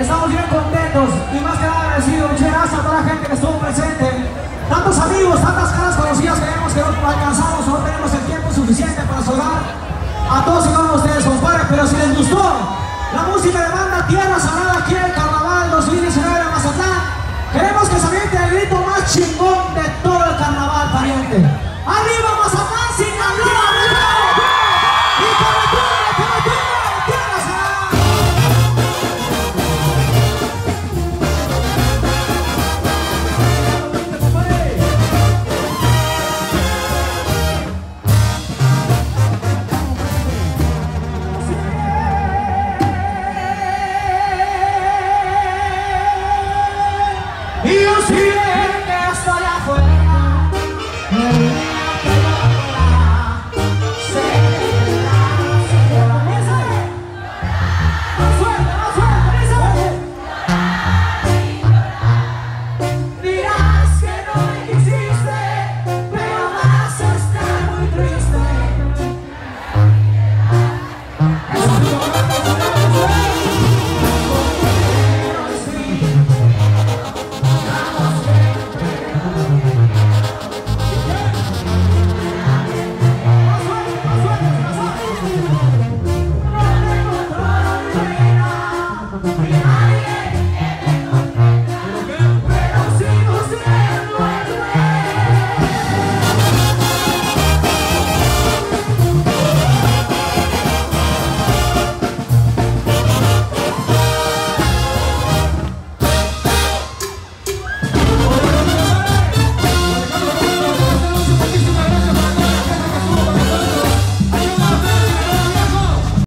estamos bien contentos y más que nada agradecidos. Muchas gracias a toda la gente que estuvo presente. Tantos amigos, tantas caras conocidas que vemos que no alcanzamos, no tenemos el tiempo suficiente para saludar a todos y cada uno de ustedes, compadre. Pero si les gustó la música de banda Tierra sanada aquí